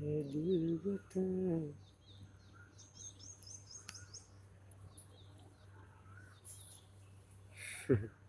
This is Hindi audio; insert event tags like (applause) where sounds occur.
दिल बता। (laughs)